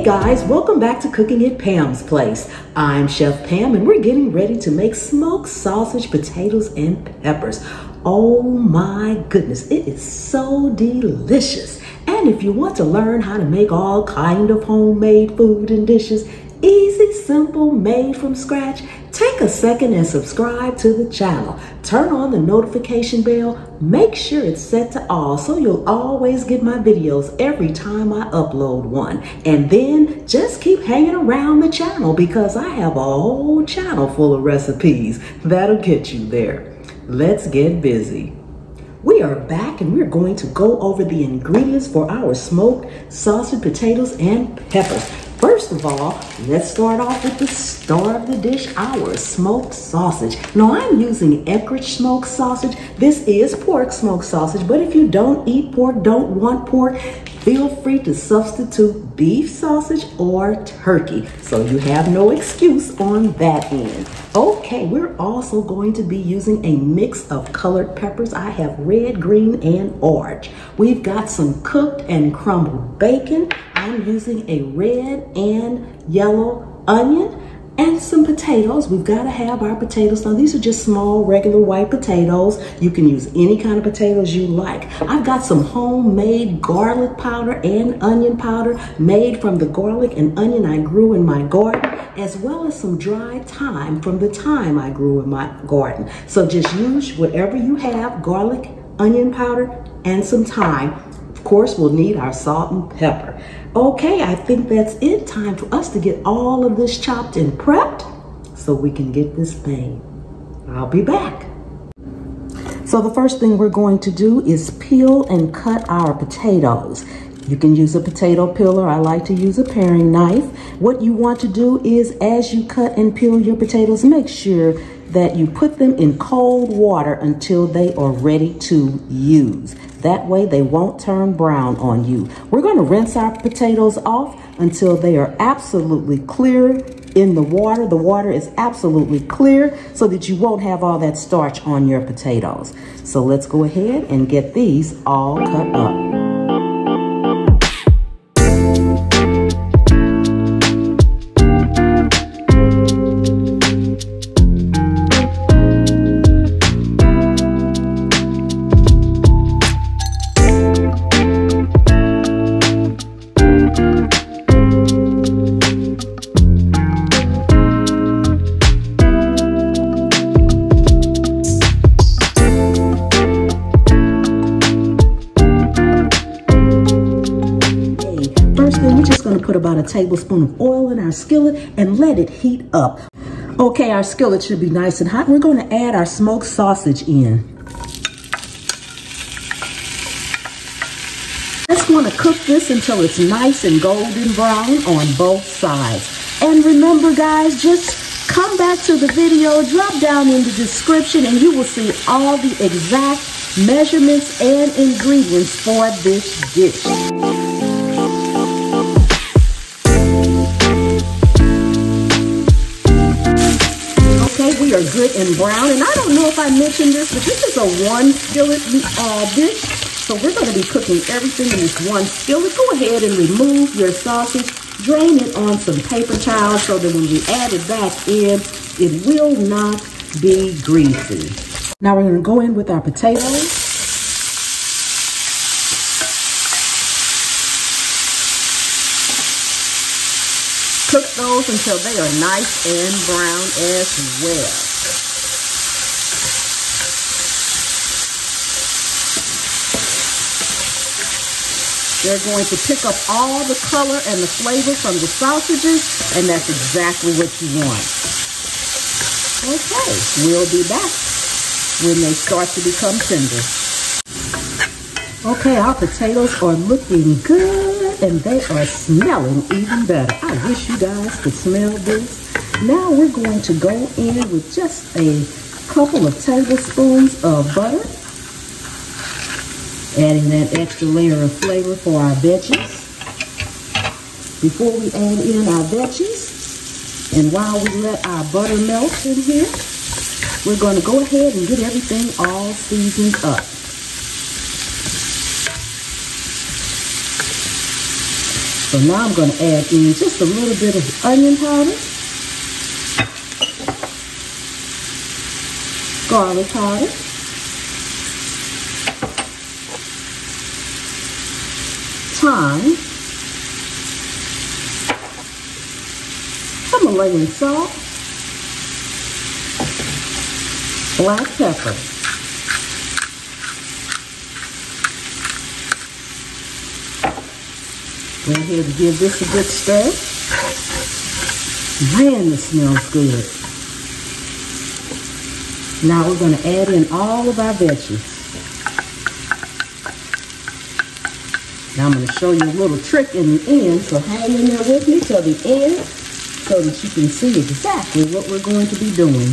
Hey guys, welcome back to Cooking at Pam's Place. I'm Chef Pam and we're getting ready to make smoked sausage, potatoes, and peppers. Oh my goodness, it is so delicious. And if you want to learn how to make all kind of homemade food and dishes, easy, simple, made from scratch, take a second and subscribe to the channel. Turn on the notification bell. Make sure it's set to all so you'll always get my videos every time I upload one. And then just keep hanging around the channel because I have a whole channel full of recipes that'll get you there. Let's get busy. We are back and we're going to go over the ingredients for our smoked sausage, potatoes, and peppers. First of all, let's start off with the star of the dish, our smoked sausage. Now I'm using Eckrich smoked sausage. This is pork smoked sausage, but if you don't eat pork, don't want pork, feel free to substitute beef sausage or turkey. So you have no excuse on that end. Okay, we're also going to be using a mix of colored peppers. I have red, green, and orange. We've got some cooked and crumbled bacon. I'm using a red and yellow onion and some potatoes. We've got to have our potatoes. Now, these are just small, regular white potatoes. You can use any kind of potatoes you like. I've got some homemade garlic powder and onion powder made from the garlic and onion I grew in my garden, as well as some dried thyme from the thyme I grew in my garden. So just use whatever you have, garlic, onion powder, and some thyme. Of course, we'll need our salt and pepper. Okay, I think that's it. Time for us to get all of this chopped and prepped so we can get this thing. I'll be back. So the first thing we're going to do is peel and cut our potatoes. You can use a potato peeler. I like to use a paring knife. What you want to do is as you cut and peel your potatoes, make sure that you put them in cold water until they are ready to use. That way they won't turn brown on you. We're going to rinse our potatoes off until they are absolutely clear in the water. The water is absolutely clear so that you won't have all that starch on your potatoes. So let's go ahead and get these all cut up. Put about a tablespoon of oil in our skillet and let it heat up. Okay, our skillet should be nice and hot. We're going to add our smoked sausage in. Just want to cook this until it's nice and golden brown on both sides. And remember guys, just come back to the video, drop down in the description and you will see all the exact measurements and ingredients for this dish. Are good and brown. And I don't know if I mentioned this, but this is a one skillet uh, dish. So we're going to be cooking everything in this one skillet. Go ahead and remove your sausage. Drain it on some paper towels so that when we add it back in, it will not be greasy. Now we're going to go in with our potatoes. Cook those until they are nice and brown as well. They're going to pick up all the color and the flavor from the sausages, and that's exactly what you want. Okay, we'll be back when they start to become tender. Okay, our potatoes are looking good and they are smelling even better. I wish you guys could smell this. Now we're going to go in with just a couple of tablespoons of butter. Adding that extra layer of flavor for our veggies. Before we add in our veggies, and while we let our butter melt in here, we're going to go ahead and get everything all seasoned up. So now I'm going to add in just a little bit of onion powder, garlic powder, thyme, Himalayan salt, black pepper. Go ahead and give this a good stir. Man, this smells good. Now we're going to add in all of our veggies. Now I'm going to show you a little trick in the end, so hang in there with me till the end so that you can see exactly what we're going to be doing.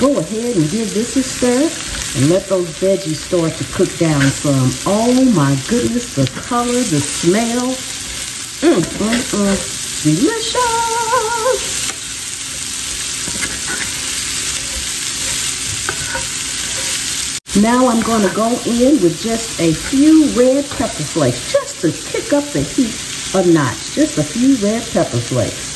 Go ahead and give this a stir and let those veggies start to cook down some. Oh my goodness, the color, the smell. Mmm, mmm, mmm. Delicious! Now I'm going to go in with just a few red pepper flakes, just to kick up the heat a notch. Just a few red pepper flakes.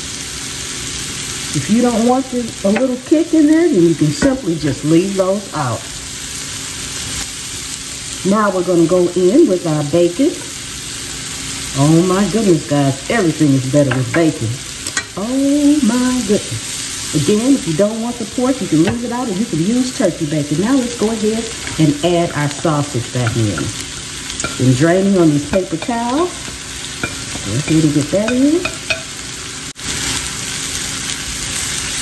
If you don't want the, a little kick in there, then you can simply just leave those out. Now we're going to go in with our bacon. Oh my goodness, guys, everything is better with bacon. Oh my goodness. Again, if you don't want the pork, you can leave it out and you can use turkey bacon. Now let's go ahead and add our sausage back in. And draining on these paper towels. Go ahead get that in.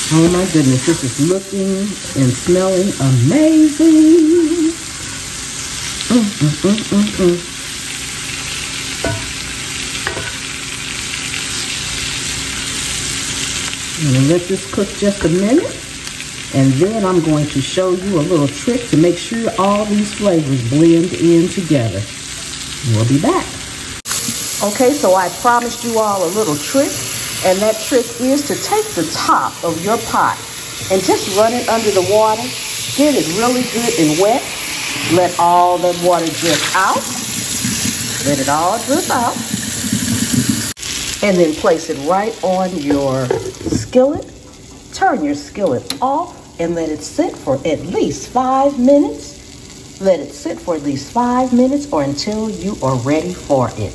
Oh my goodness, this is looking and smelling amazing. Mm, mm, mm, mm, mm. I'm to let this cook just a minute. And then I'm going to show you a little trick to make sure all these flavors blend in together. We'll be back. Okay, so I promised you all a little trick. And that trick is to take the top of your pot and just run it under the water. Get it really good and wet. Let all the water drip out. Let it all drip out and then place it right on your skillet. Turn your skillet off and let it sit for at least five minutes. Let it sit for at least five minutes or until you are ready for it.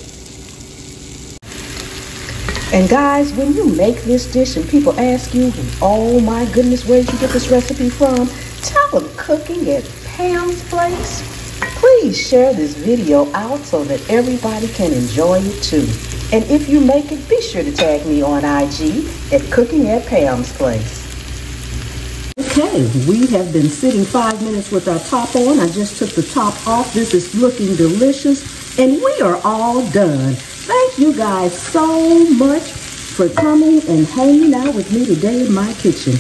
And guys, when you make this dish and people ask you, oh my goodness, where did you get this recipe from? Tell them cooking at Pam's Place. Please share this video out so that everybody can enjoy it too. And if you make it, be sure to tag me on IG at Cooking at Pam's Place. Okay, we have been sitting five minutes with our top on. I just took the top off. This is looking delicious. And we are all done. Thank you guys so much for coming and hanging out with me today in my kitchen.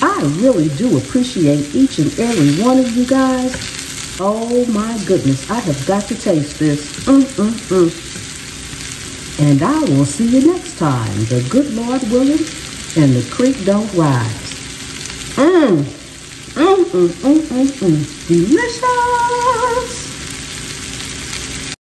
I really do appreciate each and every one of you guys. Oh my goodness, I have got to taste this. Mm, mm, mm. And I will see you next time. The good Lord willing and the creek don't rise. Mmm. Mmm, mmm, mmm, mmm. Delicious.